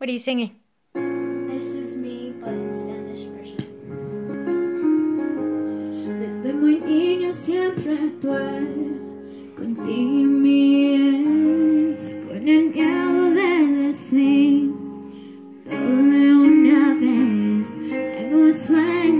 What are you singing? This is me, but in Spanish version. Desde muy niño siempre con con el miedo de decir una vez. Tengo un sueño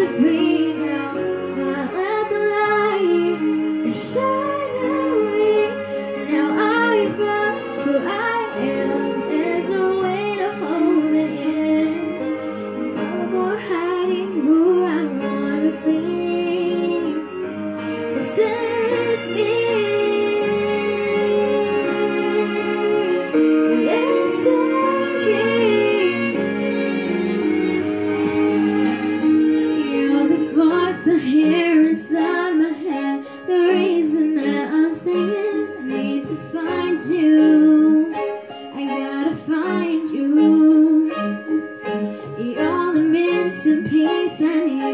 to be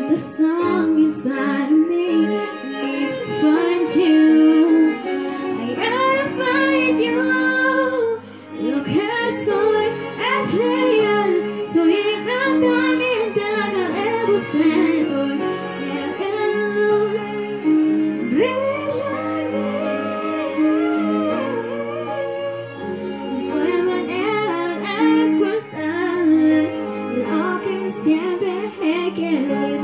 the song inside of me needs to find you. I gotta find you. Lo que soy es real. Soy el cantante de la que debo ser hoy. Siempre he querido